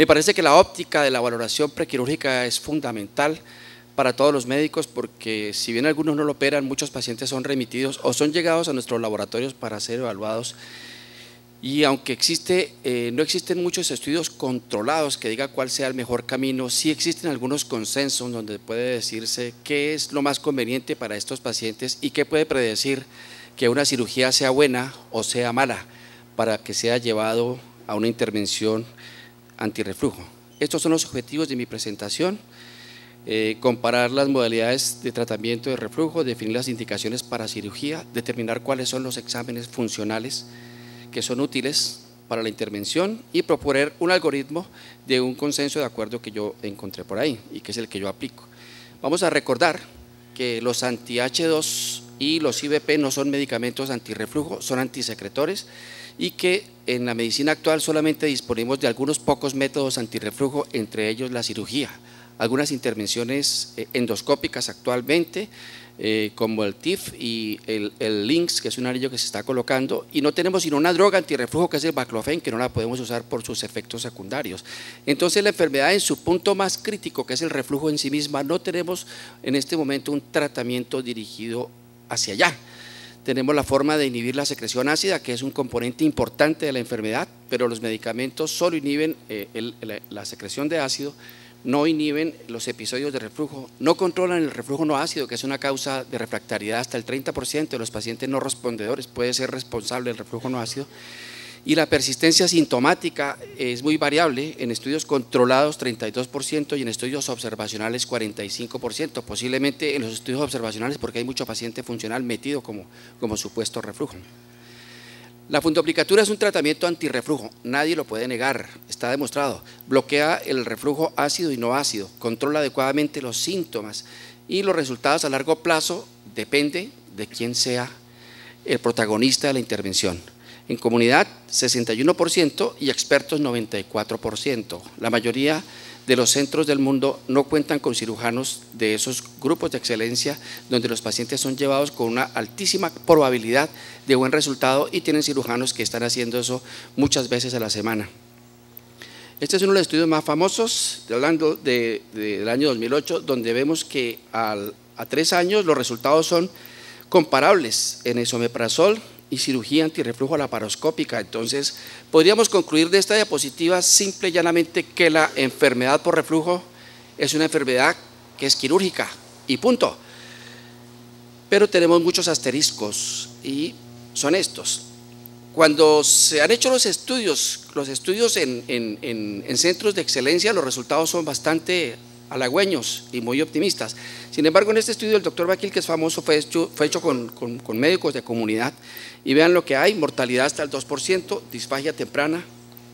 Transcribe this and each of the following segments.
Me parece que la óptica de la valoración prequirúrgica es fundamental para todos los médicos porque si bien algunos no lo operan, muchos pacientes son remitidos o son llegados a nuestros laboratorios para ser evaluados. Y aunque existe, eh, no existen muchos estudios controlados que diga cuál sea el mejor camino, sí existen algunos consensos donde puede decirse qué es lo más conveniente para estos pacientes y qué puede predecir que una cirugía sea buena o sea mala para que sea llevado a una intervención antirreflujo. Estos son los objetivos de mi presentación. Eh, comparar las modalidades de tratamiento de reflujo, definir las indicaciones para cirugía, determinar cuáles son los exámenes funcionales que son útiles para la intervención y proponer un algoritmo de un consenso de acuerdo que yo encontré por ahí y que es el que yo aplico. Vamos a recordar que los anti-H2 y los IVP no son medicamentos antirreflujo, son antisecretores y que en la medicina actual solamente disponemos de algunos pocos métodos antirreflujo, entre ellos la cirugía, algunas intervenciones eh, endoscópicas actualmente, eh, como el TIF y el, el, LINX, que es un anillo que se está colocando, y no tenemos sino una droga antirreflujo que es el baclofen, que no la podemos usar por sus efectos secundarios. Entonces la enfermedad en su punto más crítico, que es el reflujo en sí misma, no tenemos en este momento un tratamiento dirigido hacia allá. Tenemos la forma de inhibir la secreción ácida, que es un componente importante de la enfermedad, pero los medicamentos solo inhiben eh, la secreción de ácido, no inhiben los episodios de reflujo, no controlan el reflujo no ácido, que es una causa de refractariedad. Hasta el 30% de los pacientes no respondedores puede ser responsable del reflujo no ácido. Y la persistencia sintomática es muy variable, en estudios controlados 32% y en estudios observacionales 45%, posiblemente en los estudios observacionales porque hay mucho paciente funcional metido como, como supuesto reflujo. La fundoplicatura es un tratamiento antirreflujo, nadie lo puede negar, está demostrado. Bloquea el reflujo ácido y no ácido, controla adecuadamente los síntomas y los resultados a largo plazo depende de quién sea el protagonista de la intervención. En comunidad 61% y expertos 94%. La mayoría de los centros del mundo no cuentan con cirujanos de esos grupos de excelencia donde los pacientes son llevados con una altísima probabilidad de buen resultado y tienen cirujanos que están haciendo eso muchas veces a la semana. Este es uno de los estudios más famosos, hablando de, de, del año 2008, donde vemos que a tres años los resultados son comparables en esomeprazol y cirugía antirreflujo laparoscópica. Entonces, podríamos concluir de esta diapositiva simple y llanamente que la enfermedad por reflujo es una enfermedad que es quirúrgica y punto. Pero tenemos muchos asteriscos y son estos. Cuando se han hecho los estudios, los estudios en, en, en, en centros de excelencia, los resultados son bastante halagüeños y muy optimistas. Sin embargo, en este estudio del doctor Baquil, que es famoso, fue hecho, con, médicos de comunidad y vean lo que hay, mortalidad hasta el 2%, disfagia temprana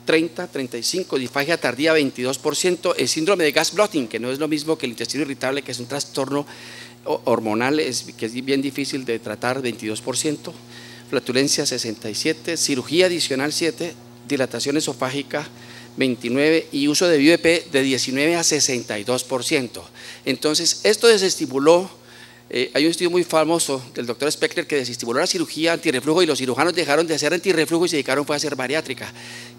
30, 35, disfagia tardía 22%, el síndrome de gas blotting, que no es lo mismo que el intestino irritable, que es un trastorno hormonal, es, que es bien difícil de tratar, 22%, flatulencia 67, cirugía adicional 7, dilatación esofágica 29 y uso de BioEP de 19 a 62%. Entonces, esto desestimuló, eh, hay un estudio muy famoso del doctor Specter que desestimuló la cirugía antirreflujo y los cirujanos dejaron de hacer antirreflujo y se dedicaron fue a hacer bariátrica.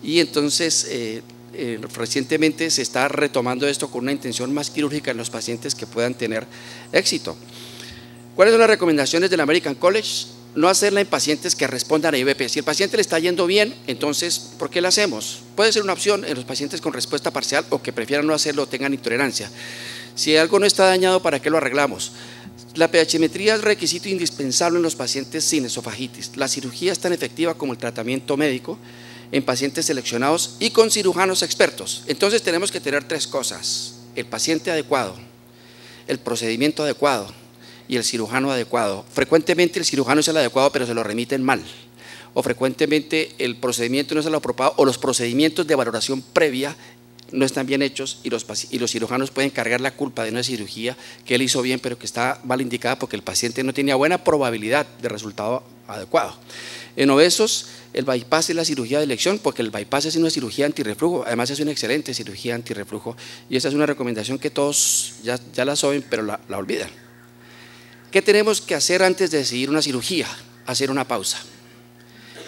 Y entonces, eh, eh, recientemente se está retomando esto con una intención más quirúrgica en los pacientes que puedan tener éxito. ¿Cuáles son las recomendaciones del American College? No hacerla en pacientes que respondan a IVP. Si el paciente le está yendo bien, entonces, ¿por qué la hacemos? Puede ser una opción en los pacientes con respuesta parcial o que prefieran no hacerlo o tengan intolerancia. Si algo no está dañado, ¿para qué lo arreglamos? La pHmetría es requisito indispensable en los pacientes sin esofagitis. La cirugía es tan efectiva como el tratamiento médico en pacientes seleccionados y con cirujanos expertos. Entonces tenemos que tener tres cosas. El paciente adecuado, el procedimiento adecuado y el cirujano adecuado. Frecuentemente el cirujano es el adecuado, pero se lo remiten mal. O frecuentemente el procedimiento no es el apropiado o los procedimientos de valoración previa no están bien hechos y los, y los cirujanos pueden cargar la culpa de una cirugía que él hizo bien, pero que está mal indicada porque el paciente no tenía buena probabilidad de resultado adecuado. En obesos, el bypass es la cirugía de elección porque el bypass es una cirugía antirreflujo, además es una excelente cirugía antirreflujo y esa es una recomendación que todos ya, ya la saben, pero la, la olvidan. ¿Qué tenemos que hacer antes de decidir una cirugía? Hacer una pausa.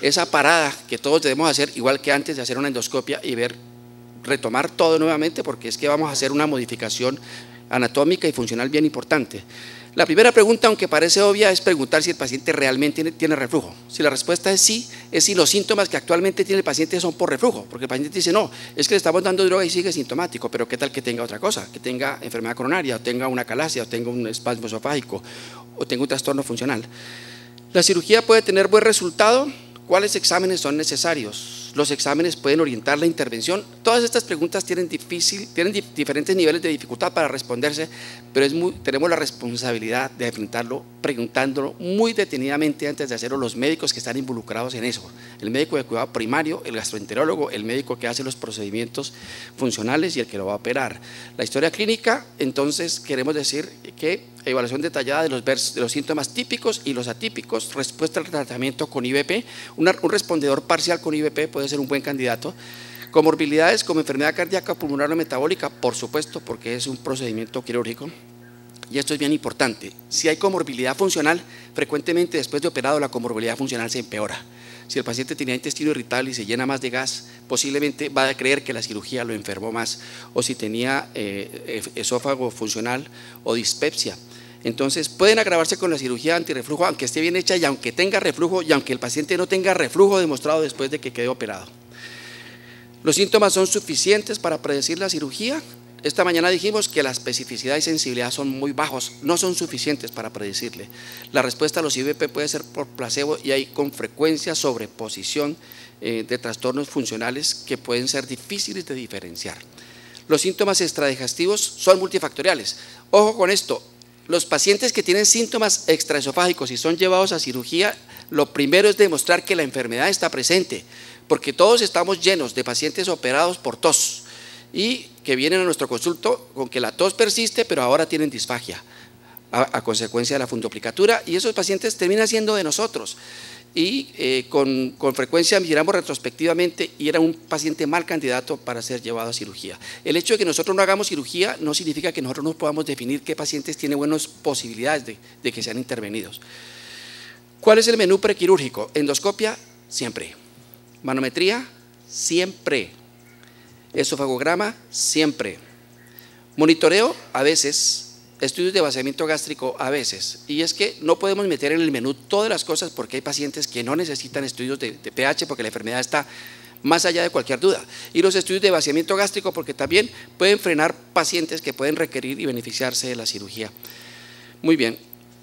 Esa parada que todos debemos hacer, igual que antes de hacer una endoscopia y ver retomar todo nuevamente porque es que vamos a hacer una modificación anatómica y funcional bien importante. La primera pregunta, aunque parece obvia, es preguntar si el paciente realmente tiene, reflujo. Si la respuesta es sí, es si los síntomas que actualmente tiene el paciente son por reflujo, porque el paciente dice, no, es que le estamos dando droga y sigue sintomático, pero ¿qué tal que tenga otra cosa? Que tenga enfermedad coronaria, o tenga una calasia, o tenga un espasmo esofágico, o tenga un trastorno funcional. La cirugía puede tener buen resultado. ¿Cuáles exámenes son necesarios? Los exámenes pueden orientar la intervención. Todas estas preguntas tienen, difícil, tienen diferentes niveles de dificultad para responderse, pero es muy, tenemos la responsabilidad de enfrentarlo preguntándolo muy detenidamente antes de hacerlo los médicos que están involucrados en eso. El médico de cuidado primario, el gastroenterólogo, el médico que hace los procedimientos funcionales y el que lo va a operar. La historia clínica, entonces queremos decir que evaluación detallada de los, de los síntomas típicos y los atípicos, respuesta al tratamiento con IVP, un respondedor parcial con IVP puede ser un buen candidato. Comorbilidades como enfermedad cardíaca, pulmonar o metabólica, por supuesto, porque es un procedimiento quirúrgico. Y esto es bien importante. Si hay comorbilidad funcional, frecuentemente después de operado la comorbilidad funcional se empeora. Si el paciente tenía intestino irritable y se llena más de gas, posiblemente va a creer que la cirugía lo enfermó más. O si tenía eh, esófago funcional o dispepsia. Entonces pueden agravarse con la cirugía antirreflujo, aunque esté bien hecha y aunque tenga reflujo y aunque el paciente no tenga reflujo demostrado después de que quede operado. Los síntomas son suficientes para predecir la cirugía. Esta mañana dijimos que la especificidad y sensibilidad son muy bajos, no son suficientes para predecirle. La respuesta a los IVP puede ser por placebo y hay con frecuencia sobreposición eh, de trastornos funcionales que pueden ser difíciles de diferenciar. Los síntomas extradigestivos son multifactoriales. Ojo con esto, los pacientes que tienen síntomas extraesofágicos y son llevados a cirugía, lo primero es demostrar que la enfermedad está presente, porque todos estamos llenos de pacientes operados por tos y que vienen a nuestro consulto con que la tos persiste, pero ahora tienen disfagia a, consecuencia de la fundoplicatura y esos pacientes terminan siendo de nosotros. Y eh, con, con, frecuencia miramos retrospectivamente y era un paciente mal candidato para ser llevado a cirugía. El hecho de que nosotros no hagamos cirugía no significa que nosotros no podamos definir qué pacientes tienen buenas posibilidades de, de que sean intervenidos. ¿Cuál es el menú prequirúrgico? Endoscopia, siempre. Manometría, siempre. Esofagograma, siempre. Monitoreo, a veces. Estudios de vaciamiento gástrico, a veces. Y es que no podemos meter en el menú todas las cosas porque hay pacientes que no necesitan estudios de, pH porque la enfermedad está más allá de cualquier duda. Y los estudios de vaciamiento gástrico porque también pueden frenar pacientes que pueden requerir y beneficiarse de la cirugía. Muy bien,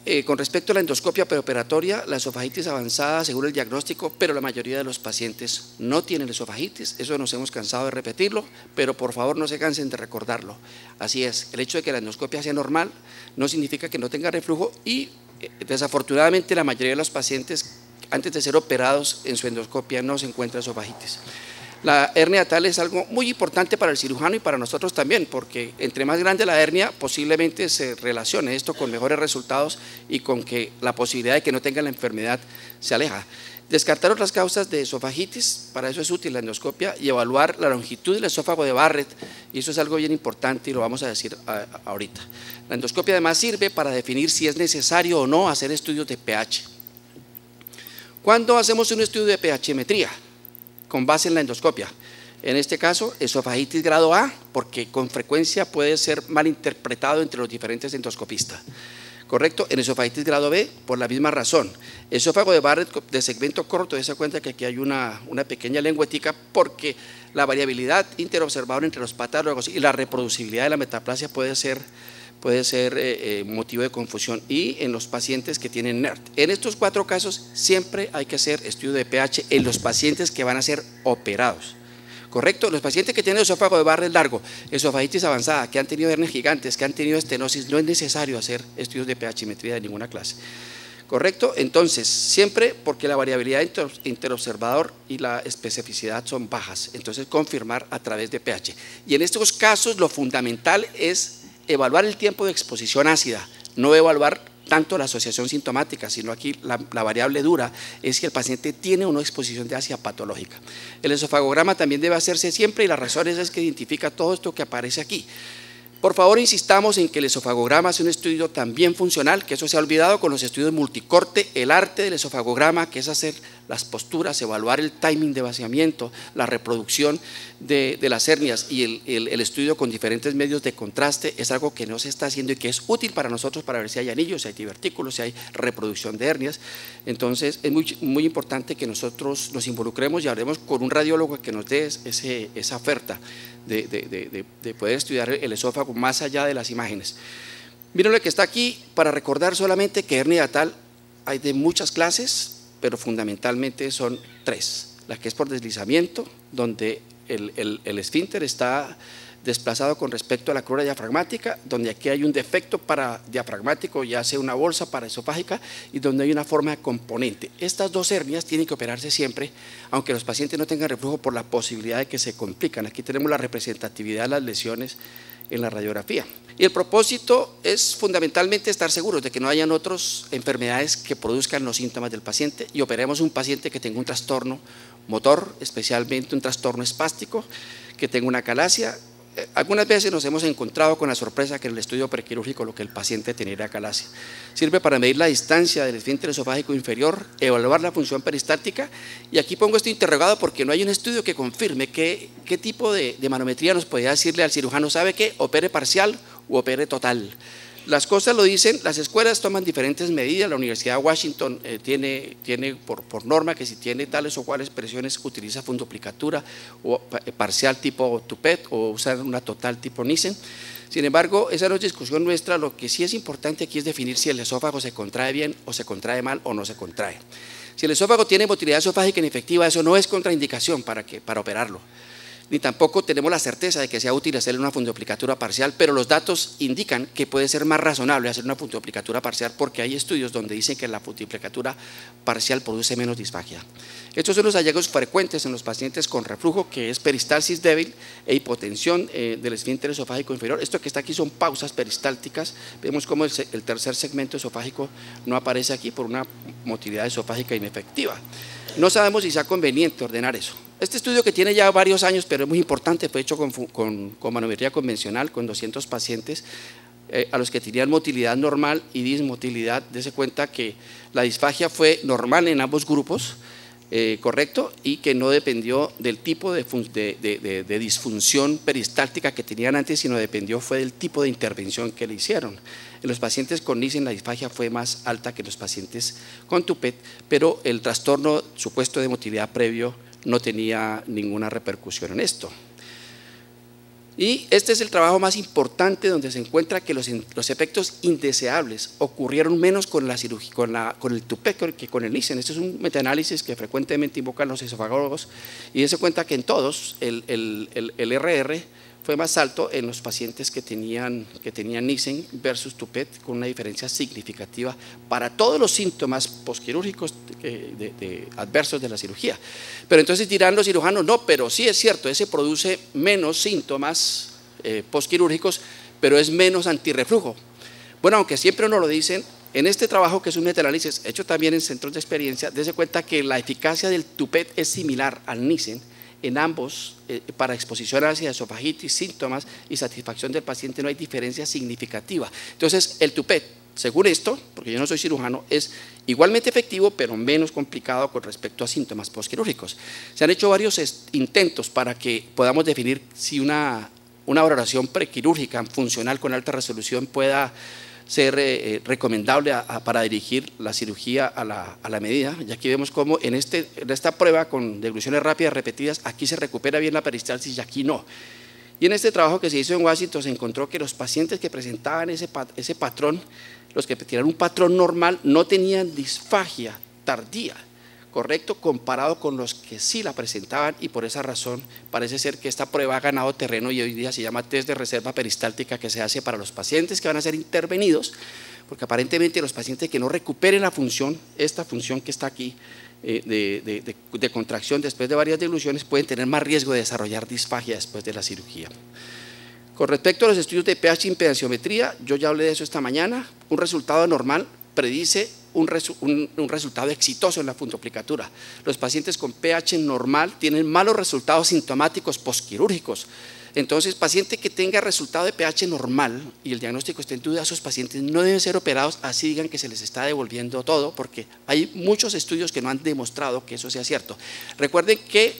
eh, con respecto a la endoscopia preoperatoria, la esofagitis avanzada según el diagnóstico, pero la mayoría de los pacientes no tienen esofagitis, eso nos hemos cansado de repetirlo, pero por favor no se cansen de recordarlo. Así es, el hecho de que la endoscopia sea normal no significa que no tenga reflujo y eh, desafortunadamente la mayoría de los pacientes antes de ser operados en su endoscopia no se encuentra esofagitis. La hernia tal es algo muy importante para el cirujano y para nosotros también, porque entre más grande la hernia, posiblemente se relacione esto con mejores resultados y con que la posibilidad de que no tenga la enfermedad se aleja. Descartar otras causas de esofagitis, para eso es útil la endoscopia, y evaluar la longitud del esófago de Barrett, y eso es algo bien importante y lo vamos a decir ahorita. La endoscopia además sirve para definir si es necesario o no hacer estudios de pH. ¿Cuándo hacemos un estudio de pHmetría? Con base en la endoscopia. En este caso, esofagitis grado A, porque con frecuencia puede ser mal interpretado entre los diferentes endoscopistas. ¿Correcto? En esofagitis grado B, por la misma razón. Esófago de Barrett de segmento corto, se cuenta que aquí hay una, una pequeña lengüetica porque la variabilidad interobservable entre los patólogos y la reproducibilidad de la metaplasia puede ser puede ser eh, eh, motivo de confusión y en los pacientes que tienen NERD. En estos cuatro casos siempre hay que hacer estudio de pH en los pacientes que van a ser operados. ¿Correcto? Los pacientes que tienen esófago de Barrett largo, esofagitis avanzada, que han tenido hernias gigantes, que han tenido estenosis, no es necesario hacer estudios de pHmetría de ninguna clase. ¿Correcto? Entonces, siempre porque la variabilidad interobservador y la especificidad son bajas, entonces confirmar a través de pH. Y en estos casos lo fundamental es evaluar el tiempo de exposición ácida, no evaluar tanto la asociación sintomática, sino aquí la, variable dura es que el paciente tiene una exposición de ácida patológica. El esofagograma también debe hacerse siempre y la razón es que identifica todo esto que aparece aquí. Por favor, insistamos en que el esofagograma es un estudio también funcional, que eso se ha olvidado con los estudios multicorte, el arte del esofagograma, que es hacer las posturas, evaluar el timing de vaciamiento, la reproducción de, las hernias y el, estudio con diferentes medios de contraste, es algo que no se está haciendo y que es útil para nosotros para ver si hay anillos, si hay divertículos, si hay reproducción de hernias. Entonces, es muy, muy importante que nosotros nos involucremos y hablemos con un radiólogo que nos dé ese, esa oferta de, poder estudiar el esófago más allá de las imágenes. Miren lo que está aquí para recordar solamente que hernia tal hay de muchas clases, pero fundamentalmente son tres. La que es por deslizamiento, donde el, esfínter está desplazado con respecto a la crura diafragmática, donde aquí hay un defecto para diafragmático, ya sea una bolsa para esofágica, y donde hay una forma de componente. Estas dos hernias tienen que operarse siempre, aunque los pacientes no tengan reflujo por la posibilidad de que se complican. Aquí tenemos la representatividad de las lesiones en la radiografía. Y el propósito es fundamentalmente estar seguros de que no hayan otras enfermedades que produzcan los síntomas del paciente y operemos un paciente que tenga un trastorno motor, especialmente un trastorno espástico, que tenga una calasia, algunas veces nos hemos encontrado con la sorpresa que en el estudio prequirúrgico lo que el paciente tenía era calasia. Sirve para medir la distancia del esfínter esofágico inferior, evaluar la función peristáltica y aquí pongo esto interrogado porque no hay un estudio que confirme qué, tipo de, de manometría nos podría decirle al cirujano, ¿sabe qué? Opere parcial u opere total. Las cosas lo dicen, las escuelas toman diferentes medidas, la Universidad de Washington eh, tiene, tiene por, por, norma que si tiene tales o cuales presiones utiliza funduplicatura o eh, parcial tipo Tupet o usar una total tipo Nissen. Sin embargo, esa no es discusión nuestra, lo que sí es importante aquí es definir si el esófago se contrae bien o se contrae mal o no se contrae. Si el esófago tiene motilidad esofágica inefectiva, eso no es contraindicación para, que, para operarlo ni tampoco tenemos la certeza de que sea útil hacer una fundoplicatura parcial, pero los datos indican que puede ser más razonable hacer una fundoplicatura parcial porque hay estudios donde dicen que la fundoplicatura parcial produce menos disfagia. Estos son los hallazgos frecuentes en los pacientes con reflujo, que es peristalsis débil e hipotensión eh, del esfínter esofágico inferior. Esto que está aquí son pausas peristálticas. Vemos cómo el, tercer segmento esofágico no aparece aquí por una motilidad esofágica inefectiva. No sabemos si sea conveniente ordenar eso. Este estudio que tiene ya varios años, pero es muy importante, fue hecho con, manometría convencional, con 200 pacientes, eh, a los que tenían motilidad normal y dismotilidad. Dese cuenta que la disfagia fue normal en ambos grupos, eh, correcto, y que no dependió del tipo de, de, disfunción peristáltica que tenían antes, sino dependió fue del tipo de intervención que le hicieron. En los pacientes con Nissen la disfagia fue más alta que en los pacientes con Tupet, pero el trastorno supuesto de motilidad previo no tenía ninguna repercusión en esto. Y este es el trabajo más importante donde se encuentra que los, efectos indeseables ocurrieron menos con, la cirugía, con, la, con el TUPEC que con el Nissen. Este es un metaanálisis que frecuentemente invocan los esofagólogos y se cuenta que en todos el, el, el, el RR fue más alto en los pacientes que tenían, que tenían Nissen versus Tupet, con una diferencia significativa para todos los síntomas posquirúrgicos de, adversos de la cirugía. Pero entonces dirán los cirujanos, no, pero sí es cierto, ese produce menos síntomas eh, posquirúrgicos, pero es menos antirreflujo. Bueno, aunque siempre nos lo dicen, en este trabajo, que es un metaanálisis hecho también en centros de experiencia, dése cuenta que la eficacia del Tupet es similar al Nissen, en ambos, eh, para exposición hacia esofagitis, síntomas y satisfacción del paciente no hay diferencia significativa. Entonces, el tupet, según esto, porque yo no soy cirujano, es igualmente efectivo, pero menos complicado con respecto a síntomas postquirúrgicos. Se han hecho varios intentos para que podamos definir si una, una valoración prequirúrgica funcional con alta resolución pueda ser eh, eh, recomendable para dirigir la cirugía a la, a la, medida. Y aquí vemos cómo en, este, en esta prueba con degluciones rápidas repetidas, aquí se recupera bien la peristalsis y aquí no. Y en este trabajo que se hizo en Washington se encontró que los pacientes que presentaban ese, ese patrón, los que tenían un patrón normal, no tenían disfagia tardía correcto comparado con los que sí la presentaban y por esa razón parece ser que esta prueba ha ganado terreno y hoy día se llama test de reserva peristáltica que se hace para los pacientes que van a ser intervenidos, porque aparentemente los pacientes que no recuperen la función, esta función que está aquí, eh, de, de, contracción después de varias diluciones, pueden tener más riesgo de desarrollar disfagia después de la cirugía. Con respecto a los estudios de pH impedanciometría, yo ya hablé de eso esta mañana, un resultado normal predice un, resultado exitoso en la fundoplicatura. Los pacientes con pH normal tienen malos resultados sintomáticos posquirúrgicos. Entonces, paciente que tenga resultado de pH normal y el diagnóstico esté en duda, esos pacientes no deben ser operados, así digan que se les está devolviendo todo, porque hay muchos estudios que no han demostrado que eso sea cierto. Recuerden que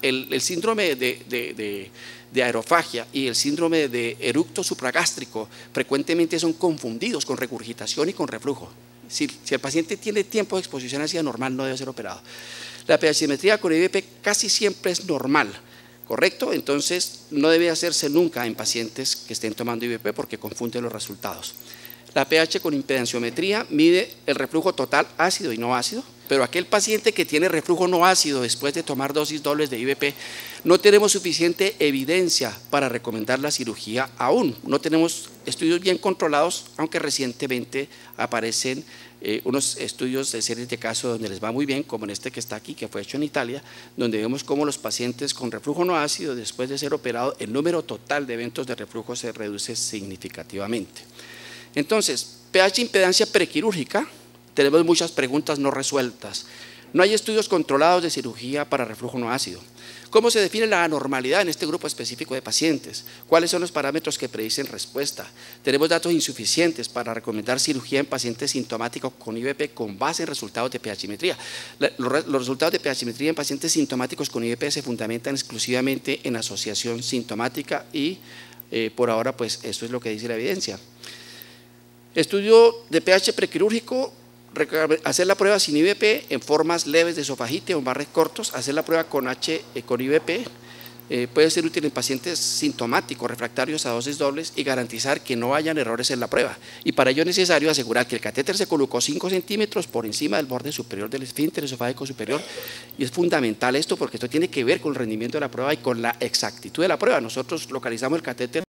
el, síndrome de, aerofagia y el síndrome de eructo supragástrico frecuentemente son confundidos con regurgitación y con reflujo. Si, el paciente tiene tiempo de exposición hacia normal, no debe ser operado. La pHimetría con IVP casi siempre es normal ¿correcto? Entonces no debe hacerse nunca en pacientes que estén tomando IVP porque confunden los resultados. La pH con impedanciometría mide el reflujo total ácido y no ácido, pero aquel paciente que tiene reflujo no ácido después de tomar dosis dobles de IVP, no tenemos suficiente evidencia para recomendar la cirugía aún. No tenemos estudios bien controlados, aunque recientemente aparecen eh, unos estudios de series de casos donde les va muy bien, como en este que está aquí, que fue hecho en Italia, donde vemos cómo los pacientes con reflujo no ácido, después de ser operados, el número total de eventos de reflujo se reduce significativamente. Entonces, pH impedancia prequirúrgica, tenemos muchas preguntas no resueltas. No hay estudios controlados de cirugía para reflujo no ácido. ¿Cómo se define la anormalidad en este grupo específico de pacientes? ¿Cuáles son los parámetros que predicen respuesta? Tenemos datos insuficientes para recomendar cirugía en pacientes sintomáticos con IVP con base en resultados de pHimetría. Los resultados de pHimetría en pacientes sintomáticos con IVP se fundamentan exclusivamente en asociación sintomática y eh, por ahora pues eso es lo que dice la evidencia. Estudio de pH prequirúrgico hacer la prueba sin IVP en formas leves de esofagite o barres cortos, hacer la prueba con H eh, con IVP eh, puede ser útil en pacientes sintomáticos refractarios a dosis dobles y garantizar que no hayan errores en la prueba. Y para ello es necesario asegurar que el catéter se colocó 5 centímetros por encima del borde superior del esfínter esofágico superior. Y es fundamental esto porque esto tiene que ver con el rendimiento de la prueba y con la exactitud de la prueba. Nosotros localizamos el catéter